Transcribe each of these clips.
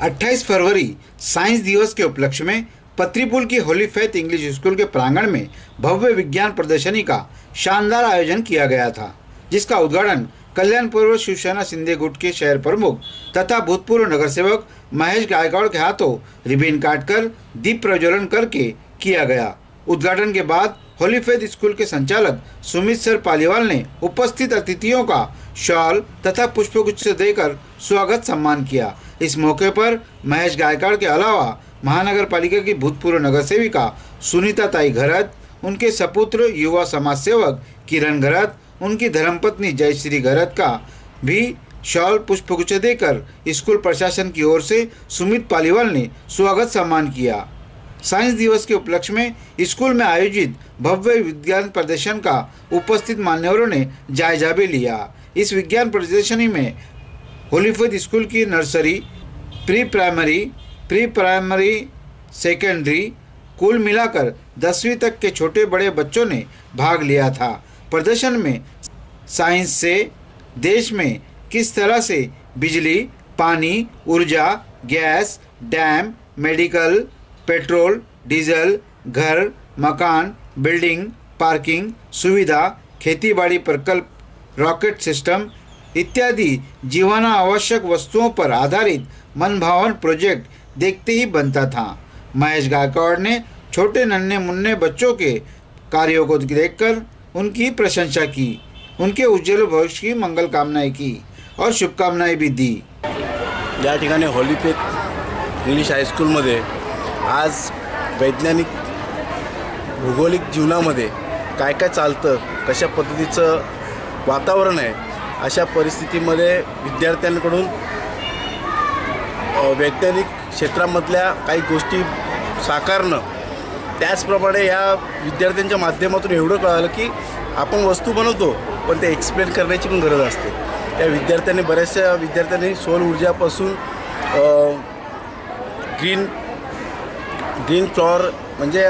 28 फरवरी, science दिवस के उपलक्ष्य में पत्रीपुल की होली फेथ इंग्लिश स्कूल के प्रांगण में भव्य विज्ञान प्रदर्शनी का शानदार आयोजन किया गया था, जिसका उद्घाटन कल्याणपुर शिवसेना सिंधे गुट के शहर प्रमुख तथा भूतपूर्व नगर सेवक महेश गायकवाड़ के हाथों रिबीन काटकर दीप प्रज्वलन करके किया गया। उद्घाटन के बाद होलीफेद स्कूल के संचालक सुमित सर पालीवाल ने उपस्थित अतिथियों का शॉल तथा पुष्पगुच्छ देकर स्वागत सम्मान किया। इस मौके पर महेश गायकवाड़ के अलावा महानगर पालिका की भूतपूर्व नगर सेविका सुनीता ताई घरत, उनके सपुत्र युवा समाज सेवक किरण घरत, उनकी धर्मपत्नी जयश्री घरत का भी शॉल पुष्पगुच्छ देकर स्कूल प्रशासन की ओर से सुमित पालीवाल ने स्वागत सम्मान किया। साइंस दिवस के उपलक्ष्य में स्कूल में आयोजित भव्य विज्ञान प्रदर्शन का उपस्थित मान्यवरों ने जायजा भी लिया। इस विज्ञान प्रदर्शनी में होलीफेथ स्कूल की nursery pre primary pre primary secondary, कुल मिलाकर दसवीं तक के छोटे बड़े बच्चों ने भाग लिया था। प्रदर्शन में साइंस से, देश में किस तरह से बिजली, पानी, ऊर्जा, gas, dam, medical, petrol, diesel, घर, मकान, बिल्डिंग, पार्किंग, सुविधा खेतीबाड़ी प्रकल्प रॉकेट सिस्टम इत्यादि जीवना आवश्यक वस्तुओं पर आधारित मनभावन प्रोजेक्ट देखते ही बनता था। महेश गायकवाड़ ने छोटे नन्हे मुन्ने बच्चों के कार्यों को देखकर उनकी प्रशंसा की। उनके उज्जवल भविष्य की मंगल कामनाएँ की और शुभकामनाएँ भी दी। या ठिकाणी हॉलीपेथ इंग्लिश हायस्कूलमध्ये आज वैज्ञानिक भौगोलिक जीवनामध्ये काय काय चालतं, कशा पद्धतीचं वातावरण आहे अशा परिस्थितीमध्ये विद्यार्थ्यांकडून वैज्ञानिक क्षेत्रामधल्या काही गोष्टी साकारणं त्याचप्रमाणे या विद्यार्थ्यांच्या माध्यमातून एवढं कळालं की आपण वस्तू बनवतो पण ते एक्सप्लेन करण्याची पण गरज असते. त्या विद्यार्थ्यांनी बऱ्याचशा विद्यार्थ्यांनी सोल ऊर्जापासून ग्रीन ग्रीन फ्लॉवर म्हणजे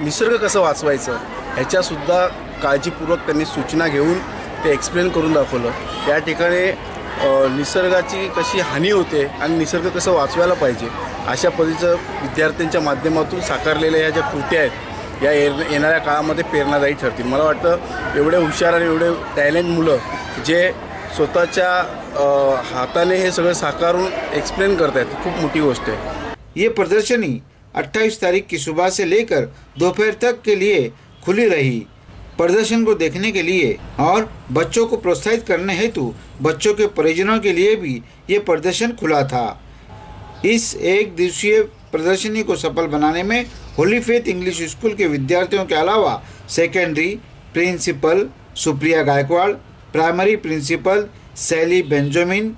निसर्ग कसं वाचवायचं ह्याच्यासुद्धा काळजीपूर्वक त्यांनी सूचना घेऊन ते एक्सप्लेन करून दाखवलं. त्या ठिकाणी निसर्गाची कशी हानी होते आणि निसर्ग कसं वाचवायला पाहिजे अशा पद्धतीचं विद्यार्थ्यांच्या माध्यमातून साकारलेल्या ह्या ज्या कृत्या आहेत या येर येणाऱ्या काळामध्ये प्रेरणादायी ठरतील. मला वाटतं एवढे हुशार आणि एवढे टॅलेंट मुलं जे स्वतःच्या हाताने हे सगळं साकारून एक्सप्लेन करत आहेत खूप मोठी गोष्ट आहे. ये प्रदर्शनी 28 तारीख की सुबह से लेकर दोपहर तक के लिए खुली रही। प्रदर्शन को देखने के लिए और बच्चों को प्रोत्साहित करने हेतु बच्चों के परिजनों के लिए भी ये प्रदर्शन खुला था। इस एक दिवसीय प्रदर्शनी को सफल बनाने में होली फेथ इंग्लिश स्कूल के विद्यार्थियों के अलावा secondary principal Supriya Gaikwad, primary principal Sally Benjamin,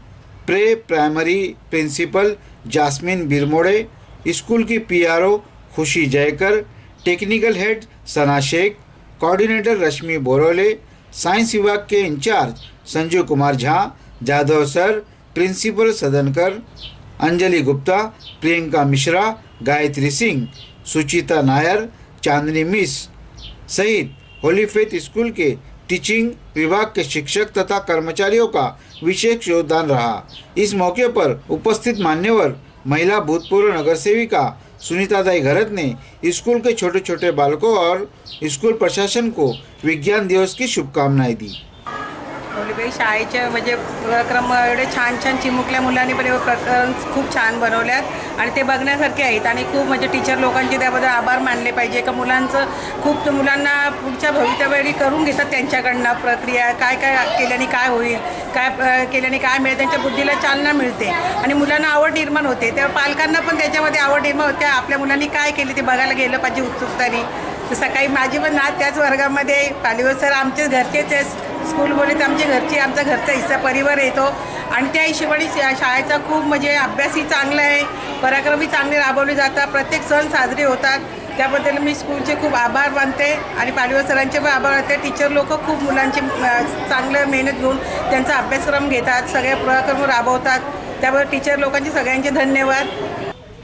pre primary principal Jasmine Birmode, school की PRO Khushi Jaykar, technical head Sana Shaikh coordinator Rashmi Borole science विभाग के incharge Sanjeev Kumar Jha Jadhav sir principal Sadankar Anjali Gupta Priyanka Mishra Gayatri Singh Suchita Nair Chandni miss सहित Holy Faith school के teaching विभाग के शिक्षक तथा कर्मचारियों का विशेष योगदान रहा। इस मौके पर उपस्थित मान्यवर, महिला भूतपूर्व नगर सेविका सुनीतादाई घरत ने स्कूल के छोटे छोटे बालकों और स्कूल प्रशासन को विज्ञान दिवस की शुभकामनाएँ दी। मुलीबाई शाळेचे म्हणजे उपक्रम एवढे छान छान चिमुकल्या मुलांनी पण प्रकरण खूप छान बनवल्यात. आणि ते बघण्यासारखे आहेत. आणि खूप म्हणजे टीचर लोकांचे त्याबद्दल आभार मानले पाहिजे. का मुलांचं खूप मुलांना पुढच्या भवितव्याडी करून घेतात त्यांच्याकडनं प्रक्रिया. काय काय केल्याने काय होईल? काय केल्याने काय मिळेल? त्यांच्या बुद्धीला चालना मिळते. आणि मुलांना आवड निर्माण होते. तेव्हा पालकांना पण त्याच्यामध्ये आवड निर्माण होते. आपल्या मुलांनी काय केले ते बघायला गेलं पाहिजे उत्सुकताने. तर सकाळी माझी पण ना त्याच वर्गामध्ये पालिवर सर आमचे घरचेच आहे. स्कूल बोलले तर आमची घरची आमचा घरचा हिस्सा परिवार येतो आणि त्या हिशोबाने शा- शाळेचा खूप म्हणजे अभ्यासही चांगला आहे. पराक्रमही चांगले राबवले जातात. प्रत्येक सण साजरे होतात. त्याबद्दल मी स्कूलचे खूप आभार मानते आणि पालिवर सरांचे पण आभार मानते. टीचर लोक खूप मुलांचे चांगलं मेहनत घेऊन त्यांचा अभ्यासक्रम घेतात. सगळे पराक्रम राबवतात. त्याबद्दल टीचर लोकांचे सगळ्यांचे धन्यवाद.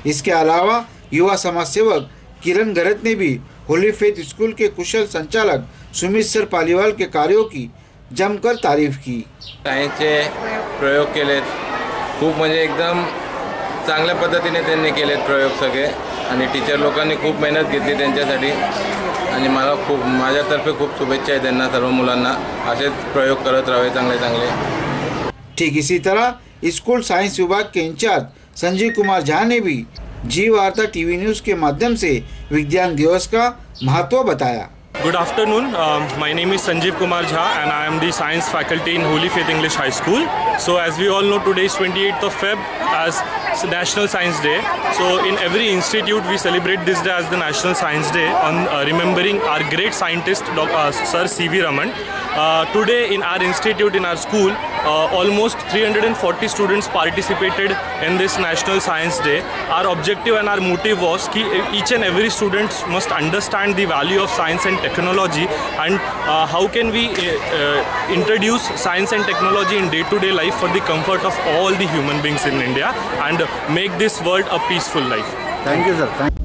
इसके अलावा युवा समाजसेवक किरण गरत ने भी होली फेथ स्कूल के कुशल संचालक सुमित सर पालीवाल के कार्यों की जमकर तारीफ़ की। सायन्सचे प्रयोग केलेत. खूप म्हणजे एकदम चांगल्या पद्धतीने त्यांनी केलेत प्रयोग सगळे. आणि टीचर लोकांनी खूप मेहनत घेतली त्यांच्यासाठी. आणि मला खूप माझ्यातर्फे खूप शुभेच्छा आहे त्यांना सर्व मुलांना. असेच प्रयोग करत राहावे चांगले चांगले. ठीक इसी तरह स्कूल साइंस विभाग के इंचार्ज संजीव कुमार झा ने भी जी वार्ता टीवी न्यूज़ के माध्यम से विज्ञान दिवस का महत्व बताया। Good afternoon. Um, my name is Sanjeev Kumar Jha and I am the science faculty in Holy Faith English High School. So as we all know today is 28th of Feb as National Science Day. So in every institute we celebrate this day as the National Science Day on uh, remembering our great scientist Doc- uh, Sir C.V. Raman. Uh, today in our institute, in our school, uh, almost 340 students participated in this National Science Day. Our objective and our motive was that each and every student must understand the value of science and technology and uh, how can we uh, uh introduce science and technology in day-to-day -day life for the comfort of all the human beings in India and make this world a peaceful life. Thank you, sir. Thank